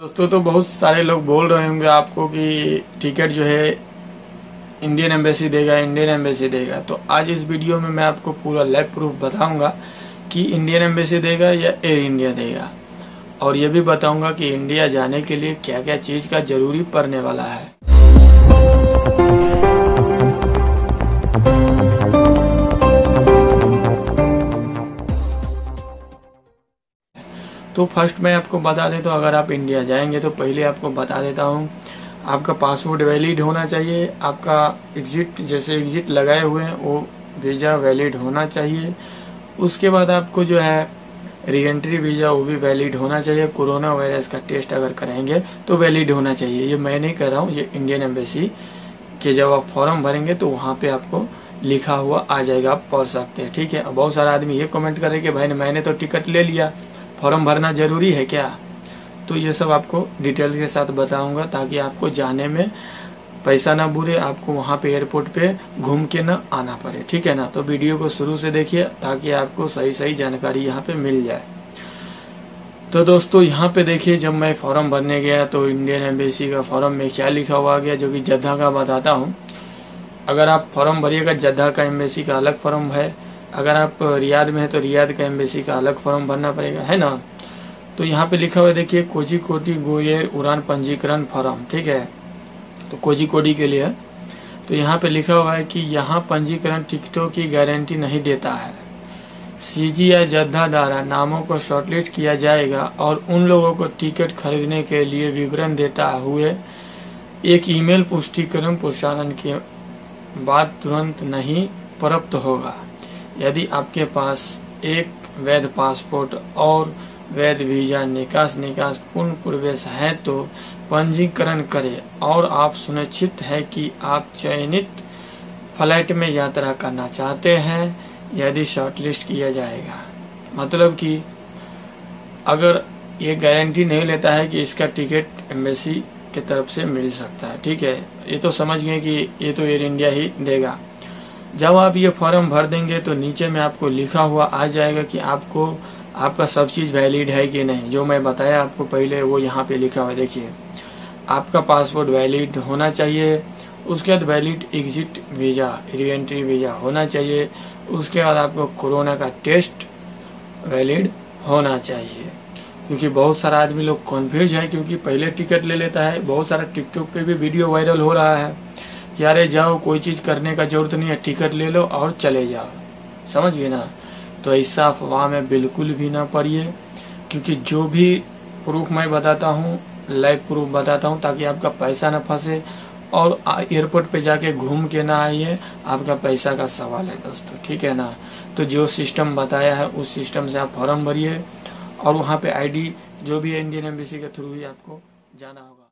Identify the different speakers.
Speaker 1: दोस्तों तो बहुत सारे लोग बोल रहे होंगे आपको कि टिकट जो है इंडियन एम्बेसी देगा इंडियन एम्बेसी देगा। तो आज इस वीडियो में मैं आपको पूरा लैब प्रूफ बताऊँगा कि इंडियन एम्बेसी देगा या एयर इंडिया देगा। और ये भी बताऊँगा कि इंडिया जाने के लिए क्या क्या चीज़ का ज़रूरी पड़ने वाला है। तो फ़र्स्ट मैं आपको बता देता हूँ, अगर आप इंडिया जाएँगे तो पहले आपको बता देता हूँ, आपका पासपोर्ट वैलिड होना चाहिए, आपका एग्जिट, जैसे एग्जिट लगाए हुए हैं, वो वीज़ा वैलिड होना चाहिए। उसके बाद आपको जो है री एंट्री वीज़ा वो भी वैलिड होना चाहिए। कोरोना वायरस का टेस्ट अगर कराएँगे तो वैलिड होना चाहिए। ये मैं नहीं कर रहा हूँ, ये इंडियन एम्बेसी के जब आप फॉर्म भरेंगे तो वहाँ पे आपको लिखा हुआ आ जाएगा, आप पढ़ सकते हैं, ठीक है? बहुत सारा आदमी ये कमेंट करे कि भाई मैंने तो टिकट ले लिया। फॉर्म भरना ज़रूरी है क्या? तो ये सब आपको डिटेल के साथ बताऊँगा ताकि आपको जाने में पैसा ना बुरे, आपको वहाँ पे एयरपोर्ट पे घूम के ना आना पड़े। ठीक है ना? तो वीडियो को शुरू से देखिए ताकि आपको सही सही जानकारी यहाँ पे मिल जाए। तो दोस्तों, यहाँ पे देखिए, जब मैं फॉर्म भरने गया तो इंडियन एम्बेसी का फॉर्म में क्या लिखा हुआ गया, जो कि जद्दा का बताता हूँ। अगर आप फॉर्म भरिएगा, जद्दा का एम्बेसी का अलग फॉर्म है अगर आप रियाद में है तो रियाद का एम्बेसी का अलग फॉर्म भरना पड़ेगा, है ना? तो यहाँ पे लिखा हुआ देखिए कोची कोटी गोयर उड़ान पंजीकरण फॉर्म, ठीक है? तो कोडी के लिए तो यहाँ पे लिखा हुआ है कि यहाँ पंजीकरण टिकटों की गारंटी नहीं देता है। सीजी या जद्दा द्वारा नामों को शॉर्टलिस्ट किया जाएगा और उन लोगों को टिकट खरीदने के लिए विवरण देता हुए एक ईमेल पुष्टिकरण प्रसारण के बाद तुरंत नहीं प्राप्त होगा। यदि आपके पास एक वैध पासपोर्ट और वैध वीज़ा निकास निकास पूर्ण प्रवेश है तो पंजीकरण करें और आप सुनिश्चित है कि आप चयनित फ़्लाइट में यात्रा करना चाहते हैं, यदि शॉर्टलिस्ट किया जाएगा। मतलब कि अगर ये गारंटी नहीं लेता है कि इसका टिकट एम्बेसी की तरफ़ से मिल सकता है, ठीक है? ये तो समझ गए कि ये तो एयर इंडिया ही देगा। जब आप ये फॉर्म भर देंगे तो नीचे में आपको लिखा हुआ आ जाएगा कि आपको, आपका सब चीज़ वैलिड है कि नहीं। जो मैं बताया आपको पहले, वो यहाँ पे लिखा हुआ देखिए, आपका पासपोर्ट वैलिड होना चाहिए, उसके बाद valid exit visa re entry visa होना चाहिए, उसके बाद आपको कोरोना का टेस्ट वैलिड होना चाहिए। क्योंकि बहुत सारा आदमी लोग कन्फ्यूज़ है, क्योंकि पहले टिकट ले लेता है, बहुत सारा टिकटॉक पे भी वीडियो वायरल हो रहा है। अरे जाओ कोई चीज़ करने का ज़रूरत नहीं है टिकट ले लो और चले जाओ समझ गए ना तो ऐसा अफवाह में बिल्कुल भी ना पड़िए क्योंकि जो भी प्रूफ मैं बताता हूँ लाइव प्रूफ बताता हूँ ताकि आपका पैसा ना फंसे और एयरपोर्ट पे जाके घूम के ना आइए आपका पैसा का सवाल है दोस्तों ठीक है ना तो जो सिस्टम बताया है उस सिस्टम से आप फॉर्म भरिए और वहाँ पे आईडी जो भी है इंडियन एम्बेसी के थ्रू ही आपको जाना होगा